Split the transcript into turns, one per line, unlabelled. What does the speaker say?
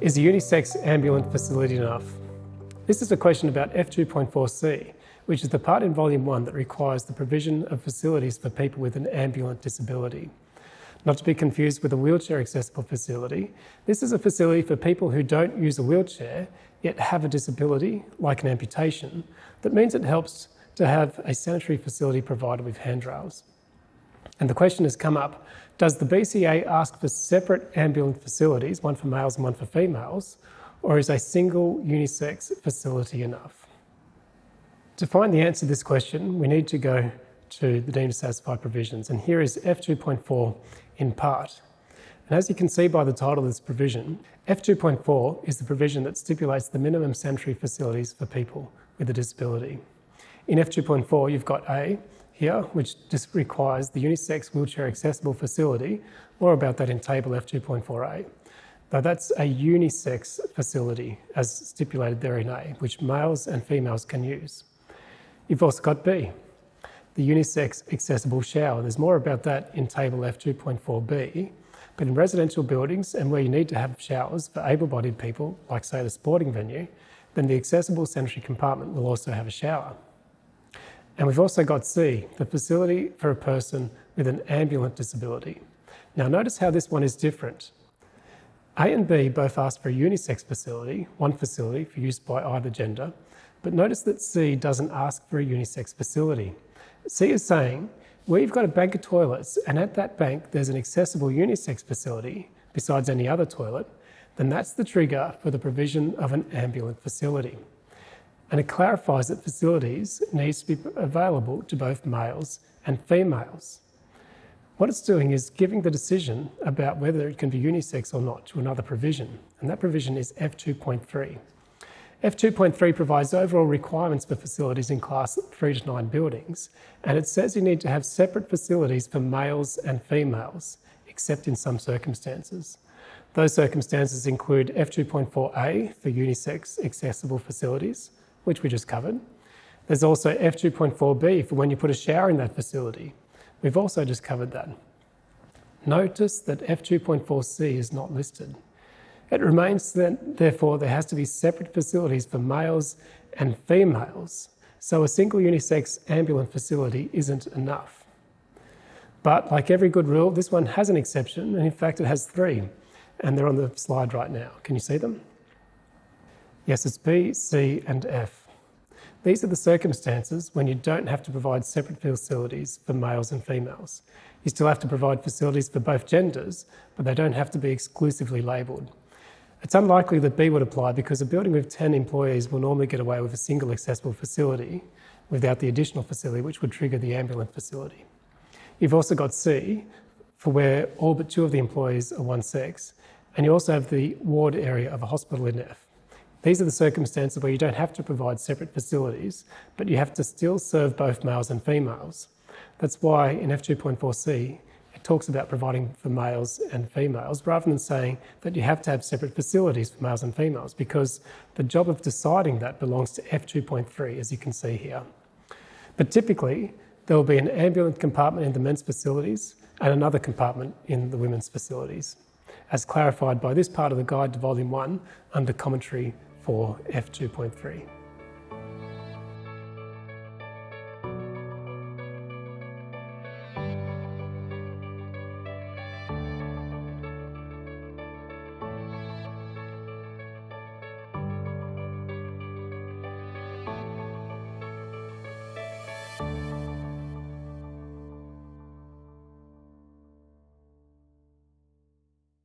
Is a unisex ambulant facility enough? This is a question about F2.4c, which is the part in Volume 1 that requires the provision of facilities for people with an ambulant disability. Not to be confused with a wheelchair accessible facility, this is a facility for people who don't use a wheelchair yet have a disability, like an amputation, that means it helps to have a sanitary facility provided with handrails. And the question has come up Does the BCA ask for separate ambulant facilities, one for males and one for females, or is a single unisex facility enough? To find the answer to this question, we need to go to the deemed satisfied provisions, and here is F2.4 in part. And as you can see by the title of this provision, F2.4 is the provision that stipulates the minimum sanitary facilities for people with a disability. In F2.4, you've got A, here, which just requires the unisex wheelchair accessible facility. More about that in table F2.4a. Now that's a unisex facility as stipulated there in A, which males and females can use. You've also got B, the unisex accessible shower. There's more about that in table F2.4b. But in residential buildings and where you need to have showers for able-bodied people, like say the sporting venue, then the accessible sanitary compartment will also have a shower. And we've also got C, the facility for a person with an ambulant disability. Now notice how this one is different. A and B both ask for a unisex facility, one facility for use by either gender, but notice that C doesn't ask for a unisex facility. C is saying, where you've got a bank of toilets and at that bank there's an accessible unisex facility besides any other toilet, then that's the trigger for the provision of an ambulant facility and it clarifies that facilities needs to be available to both males and females. What it's doing is giving the decision about whether it can be unisex or not to another provision, and that provision is F2.3. F2.3 provides overall requirements for facilities in class 3 to 9 buildings, and it says you need to have separate facilities for males and females, except in some circumstances. Those circumstances include F2.4a for unisex accessible facilities, which we just covered. There's also F2.4b for when you put a shower in that facility. We've also just covered that. Notice that F2.4c is not listed. It remains that, therefore, there has to be separate facilities for males and females, so a single unisex ambulant facility isn't enough. But like every good rule, this one has an exception, and in fact, it has three, and they're on the slide right now. Can you see them? Yes, it's B, C, and F. These are the circumstances when you don't have to provide separate facilities for males and females. You still have to provide facilities for both genders, but they don't have to be exclusively labelled. It's unlikely that B would apply because a building with 10 employees will normally get away with a single accessible facility without the additional facility which would trigger the ambulant facility. You've also got C for where all but two of the employees are one sex, and you also have the ward area of a hospital in F. These are the circumstances where you don't have to provide separate facilities, but you have to still serve both males and females. That's why in F2.4c, it talks about providing for males and females rather than saying that you have to have separate facilities for males and females, because the job of deciding that belongs to F2.3, as you can see here. But typically, there will be an ambulant compartment in the men's facilities and another compartment in the women's facilities, as clarified by this part of the guide to Volume 1 under Commentary for F2.3.